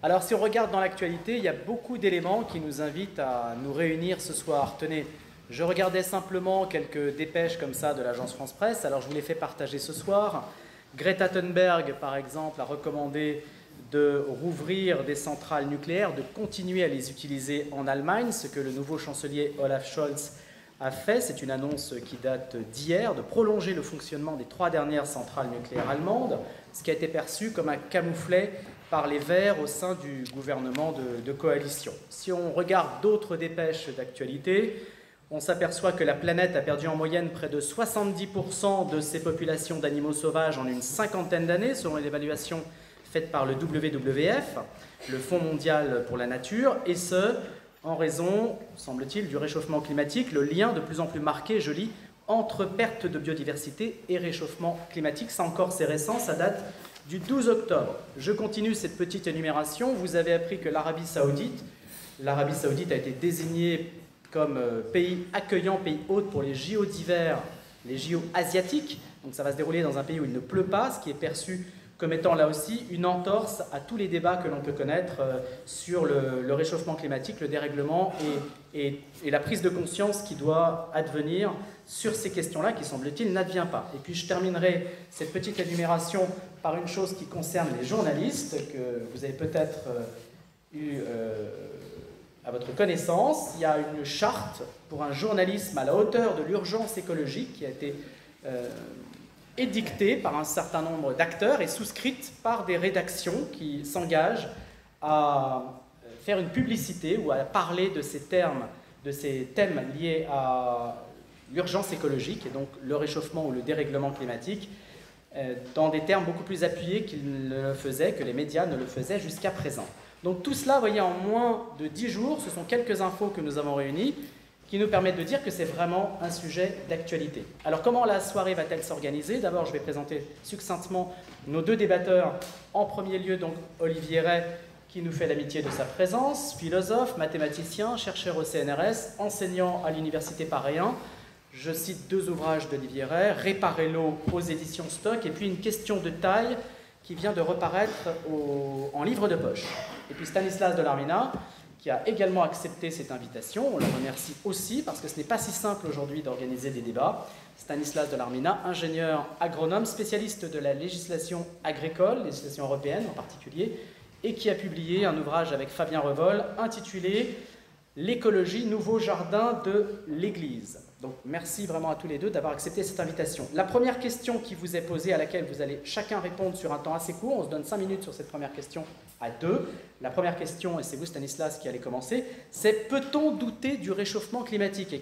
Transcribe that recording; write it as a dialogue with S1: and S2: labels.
S1: Alors si on regarde dans l'actualité, il y a beaucoup d'éléments qui nous invitent à nous réunir ce soir. Tenez, je regardais simplement quelques dépêches comme ça de l'agence France Presse, alors je vous les fais partager ce soir. Greta Thunberg, par exemple, a recommandé de rouvrir des centrales nucléaires, de continuer à les utiliser en Allemagne, ce que le nouveau chancelier Olaf Scholz a fait. C'est une annonce qui date d'hier, de prolonger le fonctionnement des trois dernières centrales nucléaires allemandes, ce qui a été perçu comme un camouflet par les Verts au sein du gouvernement de, coalition. Si on regarde d'autres dépêches d'actualité, on s'aperçoit que la planète a perdu en moyenne près de 70% de ses populations d'animaux sauvages en une cinquantaine d'années, selon l'évaluation faite par le WWF, le Fonds mondial pour la nature, et ce, en raison, semble-t-il, du réchauffement climatique, le lien de plus en plus marqué, je lis, entre perte de biodiversité et réchauffement climatique. Ça encore, c'est récent, ça date du 12 octobre. Je continue cette petite énumération. Vous avez appris que l'Arabie saoudite, l'Arabie saoudite a été désignée comme euh, pays accueillant, pays hôte pour les JO d'hiver, les JO asiatiques. Donc ça va se dérouler dans un pays où il ne pleut pas, ce qui est perçu comme étant là aussi une entorse à tous les débats que l'on peut connaître euh, sur le, réchauffement climatique, le dérèglement et, la prise de conscience qui doit advenir sur ces questions-là qui, semble-t-il, n'advient pas. Et puis je terminerai cette petite énumération par une chose qui concerne les journalistes, que vous avez peut-être euh, eu euh, à votre connaissance. Il y a une charte pour un journalisme à la hauteur de l'urgence écologique qui a été édictée par un certain nombre d'acteurs et souscrite par des rédactions qui s'engagent à faire une publicité ou à parler de ces termes, de ces thèmes liés à l'urgence écologique et donc le réchauffement ou le dérèglement climatique euh, dans des termes beaucoup plus appuyés qu'ils ne le faisaient, que les médias ne le faisaient jusqu'à présent. Donc tout cela, vous voyez, en moins de dix jours, ce sont quelques infos que nous avons réunies qui nous permettent de dire que c'est vraiment un sujet d'actualité. Alors comment la soirée va-t-elle s'organiser? D'abord, je vais présenter succinctement nos deux débatteurs. En premier lieu, donc Olivier Ray, qui nous fait l'amitié de sa présence, philosophe, mathématicien, chercheur au CNRS, enseignant à l'Université Paris 1. Je cite deux ouvrages d'Olivier Ray, Réparer l'eau aux éditions Stock, et puis une question de taille qui vient de reparaître en livre de poche. Et puis Stanislas de Larmina, qui a également accepté cette invitation. On la remercie aussi parce que ce n'est pas si simple aujourd'hui d'organiser des débats. Stanislas Delarmina, ingénieur agronome, spécialiste de la législation agricole, législation européenne en particulier, et qui a publié un ouvrage avec Fabien Revol intitulé L'écologie, nouveau jardin de l'Église. Donc merci vraiment à tous les deux d'avoir accepté cette invitation. La première question qui vous est posée, à laquelle vous allez chacun répondre sur un temps assez court, on se donne cinq minutes sur cette première question à deux. La première question, et c'est vous Stanislas qui allez commencer, c'est peut-on douter du réchauffement climatique?